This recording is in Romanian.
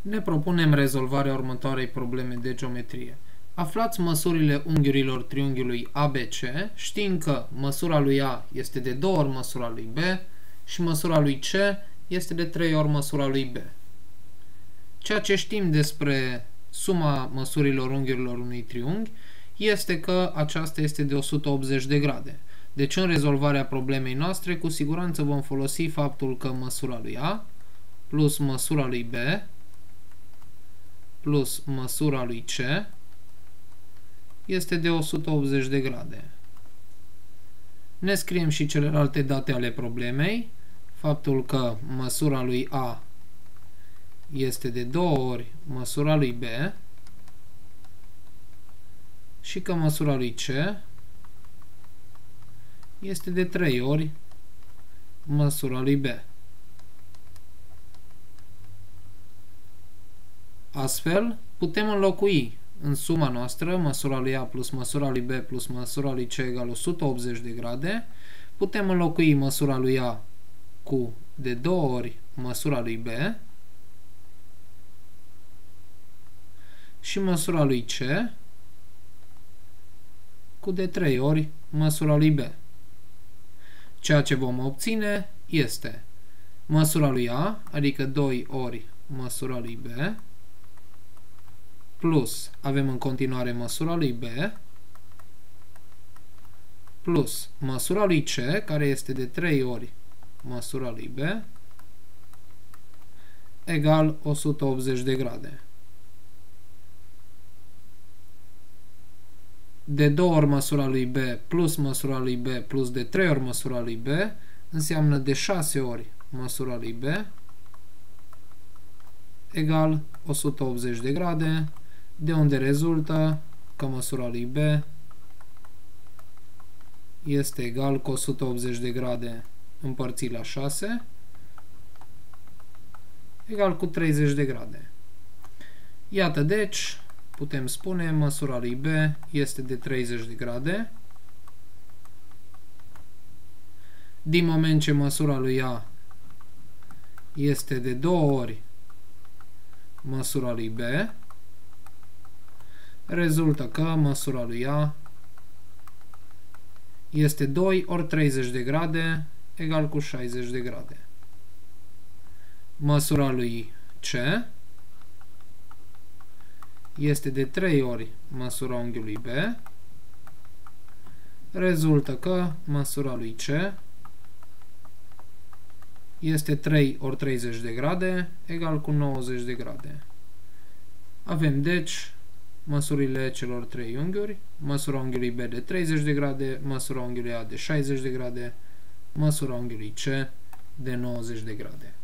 Ne propunem rezolvarea următoarei probleme de geometrie. Aflați măsurile unghiurilor triunghiului ABC, știind că măsura lui A este de 2 ori măsura lui B și măsura lui C este de 3 ori măsura lui B. Ceea ce știm despre suma măsurilor unghiurilor unui triunghi este că aceasta este de 180 de grade. Deci în rezolvarea problemei noastre cu siguranță vom folosi faptul că măsura lui A plus măsura lui B plus măsura lui C este de 180 de grade. Ne scriem și celelalte date ale problemei. Faptul că măsura lui A este de 2 ori măsura lui B și că măsura lui C este de 3 ori măsura lui B. Astfel, putem înlocui în suma noastră măsura lui A plus măsura lui B plus măsura lui C egal 180 de grade. Putem înlocui măsura lui A cu de două ori măsura lui B și măsura lui C cu de 3 ori măsura lui B. Ceea ce vom obține este măsura lui A, adică 2 ori măsura lui B, plus, avem în continuare măsura lui B, plus măsura lui C, care este de 3 ori măsura lui B, egal 180 de grade. De 2 ori măsura lui B plus măsura lui B plus de 3 ori măsura lui B înseamnă de 6 ori măsura lui B egal 180 de grade de unde rezultă că măsura lui B este egal cu 180 de grade împărțit la 6 egal cu 30 de grade. Iată deci, putem spune, măsura lui B este de 30 de grade. Din moment ce măsura lui A este de 2 ori măsura lui B, rezultă că măsura lui A este 2 ori 30 de grade egal cu 60 de grade. Măsura lui C este de 3 ori măsura unghiului B. Rezultă că măsura lui C este 3 ori 30 de grade egal cu 90 de grade. Avem deci măsurile celor trei unghiuri, măsura unghiului B de 30 de grade, măsura unghiului A de 60 de grade, măsura unghiului C de 90 de grade.